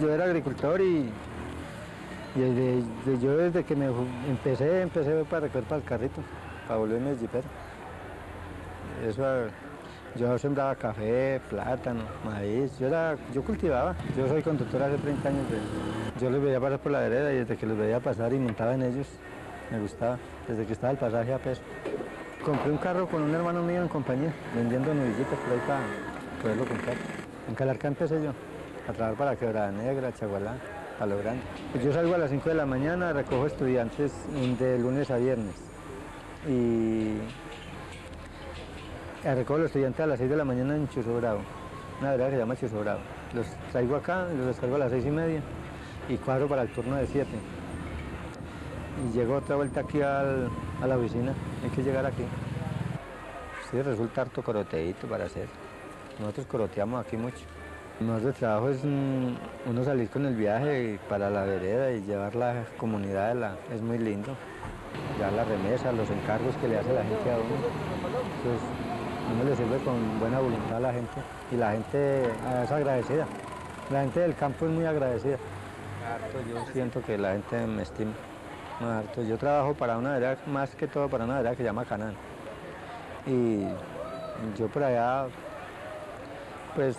Yo era agricultor y, desde- yo desde que me empecé, empecé para recoger para el carrito, para volverme jipero. Eso, yo sembraba café, plátano, maíz, yo, era, yo cultivaba. Yo soy conductor hace 30 años. de- yo los veía pasar por la vereda y desde que los veía pasar y montaba en ellos, me gustaba, desde que estaba el pasaje a peso. Compré un carro con un hermano mío en compañía, vendiendo novillitas por ahí para poderlo comprar. En Calarcá empecé yo, a trabajar para Quebrada Negra, Chagualá, Palo Grande. Pues yo salgo a las 5 de la mañana, recojo estudiantes de lunes a viernes. Y recojo los estudiantes a las 6 de la mañana en Chuzo Bravo, una vereda que se llama Chuzo Bravo. Los traigo acá, los descargo a las 6 y media y cuadro para el turno de 7. Y llego otra vuelta aquí al- a la oficina, hay que llegar aquí. Sí, resulta harto coroteíto para hacer. Nosotros coroteamos aquí mucho. Nuestro trabajo es mm, uno salir con el viaje para la vereda y llevar la comunidad, es muy lindo. Ya la remesa, los encargos que le hace la gente a uno. Entonces, uno le sirve con buena voluntad a la gente y la gente es agradecida. La gente del campo es muy agradecida. Yo siento que la gente me estima. Yo trabajo para una vereda, más que todo para una vereda que se llama Canán. Y yo por allá, pues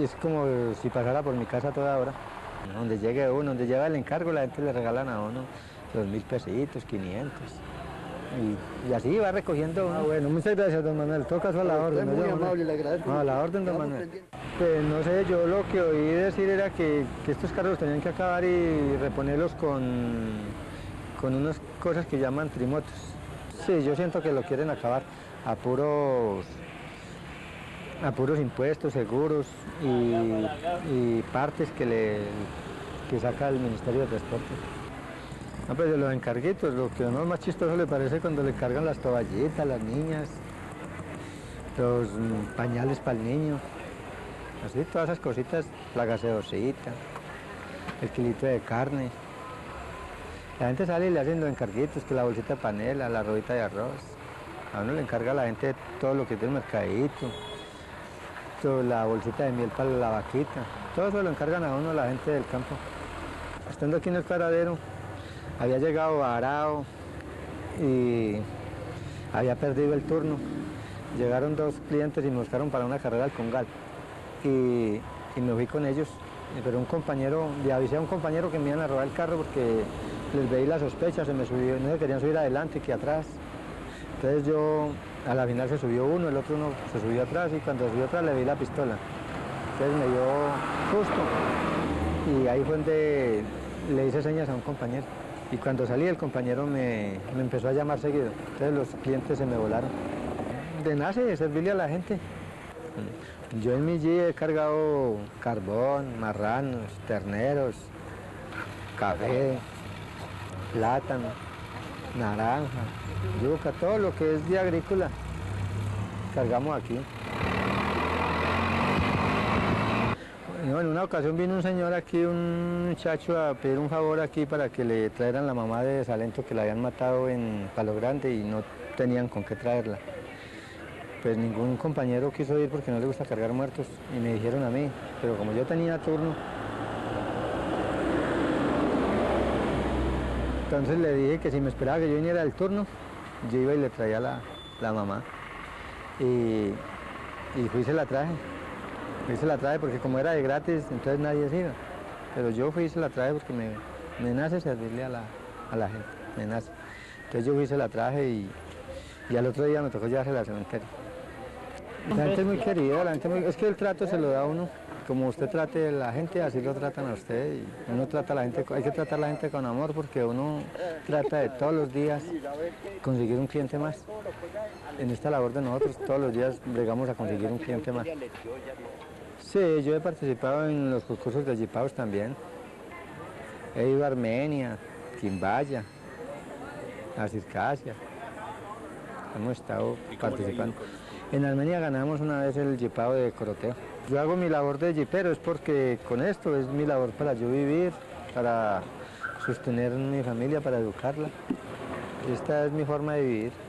es como si pasara por mi casa toda hora. Donde llegue uno, donde lleva el encargo, la gente le regalan a uno dos mil pesitos, 500. Y, y así va recogiendo. uno. bueno, muchas gracias, don Manuel. Todo caso a la orden. muy amable, le agradezco. No, a la orden, don Manuel. Pues no sé, yo lo que oí decir era que, que estos carros tenían que acabar y reponerlos con, con unas cosas que llaman trimotos. Sí, yo siento que lo quieren acabar a puros, a puros impuestos, seguros y, partes que, le, que saca el Ministerio de Transporte. No, pues de los encarguitos, lo que a uno más chistoso le parece cuando le cargan las toallitas las niñas, los pañales para el niño. Así, todas esas cositas, la gaseosita, el kilito de carne. La gente sale y le hacen los encarguitos, que la bolsita de panela, la rodita de arroz. A uno le encarga a la gente todo lo que del mercadito, todo, la bolsita de miel para la vaquita. Todo eso lo encargan a uno la gente del campo. Estando aquí en el paradero, había llegado varado y había perdido el turno. Llegaron dos clientes y me buscaron para una carrera al Congal y, y me fui con ellos. Pero un compañero, le avisé a un compañero que me iban a robar el carro porque les veí la sospecha, se me subió, no querían subir adelante que atrás. Entonces yo, a la final se subió uno, el otro uno se subió atrás y cuando subió atrás le vi la pistola. Entonces me dio susto y ahí fue donde le hice señas a un compañero. Y cuando salí el compañero me, me empezó a llamar seguido. Entonces los clientes se me volaron. De nace de servirle a la gente. Yo en mi G he cargado carbón, marranos, terneros, café, plátano, naranja, yuca, todo lo que es de agrícola. Cargamos aquí. No, en una ocasión vino un señor aquí, un muchacho, a pedir un favor aquí para que le trajeran la mamá de Salento que la habían matado en Palo Grande y no tenían con qué traerla. Pues ningún compañero quiso ir porque no le gusta cargar muertos y me dijeron a mí, pero como yo tenía turno, entonces le dije que si me esperaba que yo viniera al turno, yo iba y le traía la, la mamá. Y, y fui y se la traje. Fui se la traje porque como era de gratis, entonces nadie se iba. Pero yo fui y se la traje porque me, me nace servirle a la, a la gente, me nace. Entonces yo fui y se la traje y, y al otro día me tocó llevársela al cementerio. La gente es muy querida, la gente muy- es que el trato se lo da a uno. Como usted trate a la gente, así lo tratan a usted. Y uno trata a la gente, hay que tratar a la gente con amor porque uno trata de todos los días conseguir un cliente más. En esta labor de nosotros todos los días llegamos a conseguir un cliente más. Sí, yo he participado en los concursos de Jipaos también. He ido a Armenia, Quimbaya, a Circasia. Hemos estado participando. En Armenia ganamos una vez el jipao de coroteo. Yo hago mi labor de jipero, es porque con esto es mi labor para yo vivir, para sostener mi familia, para educarla. Esta es mi forma de vivir.